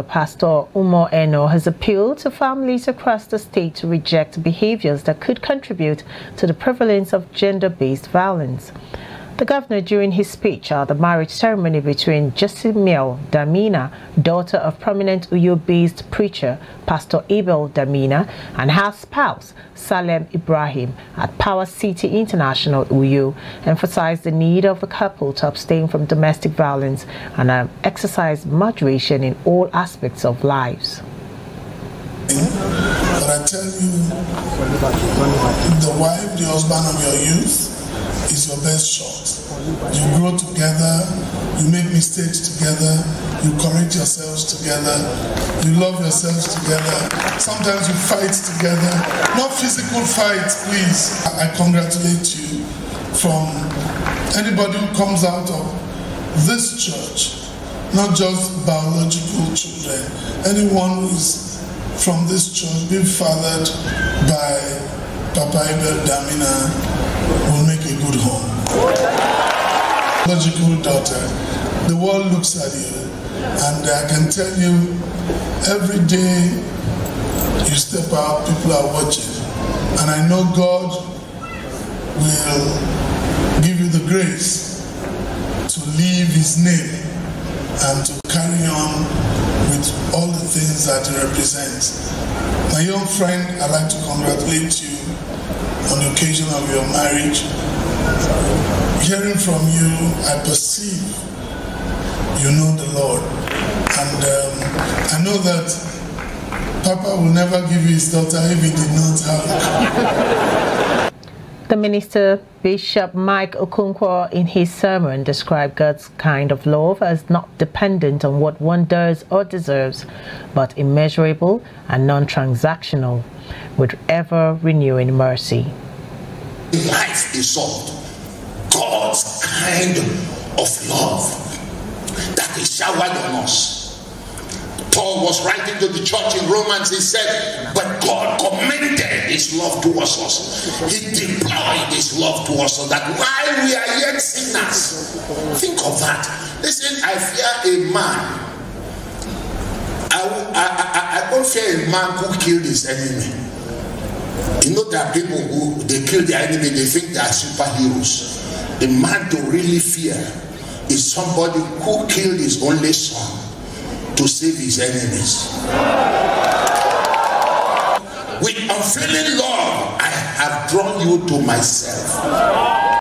Pastor Umo Eno has appealed to families across the state to reject behaviors that could contribute to the prevalence of gender-based violence. The governor, during his speech at the marriage ceremony between Jesimiel Damina, daughter of prominent Uyo-based preacher Pastor Abel Damina, and her spouse Salem Ibrahim at Power City International Uyo, emphasized the need of the couple to abstain from domestic violence and uh, exercise moderation in all aspects of lives. I tell you, the wife, the husband of your youth, your best shot. You grow together, you make mistakes together, you correct yourselves together, you love yourselves together. Sometimes you fight together. Not physical fights, please. I congratulate you from anybody who comes out of this church, not just biological children, anyone who is from this church being fathered by Papa Abel Damina will make a good home. Logical daughter, the world looks at you, and I can tell you every day you step out, people are watching. And I know God will give you the grace to leave His name and to carry on with all the things that He represents. My young friend, I'd like to congratulate you on the occasion of your marriage. Hearing from you, I perceive you know the Lord. And um, I know that Papa will never give his daughter if he did not have The minister, Bishop Mike Okonkwo, in his sermon described God's kind of love as not dependent on what one does or deserves, but immeasurable and non-transactional, with ever-renewing mercy. Life is solved. God's kind of love that is showered on us. Paul was writing to the church in Romans, he said, But God commended his love towards us. He deployed his love towards us that while we are yet sinners, think of that. Listen, I fear a man. I, I, I, I don't fear a man who killed his enemy. You know, are people who they kill their enemy, they think they are superheroes. The man to really fear is somebody who killed his only son to save his enemies. With unfailing love, I have drawn you to myself.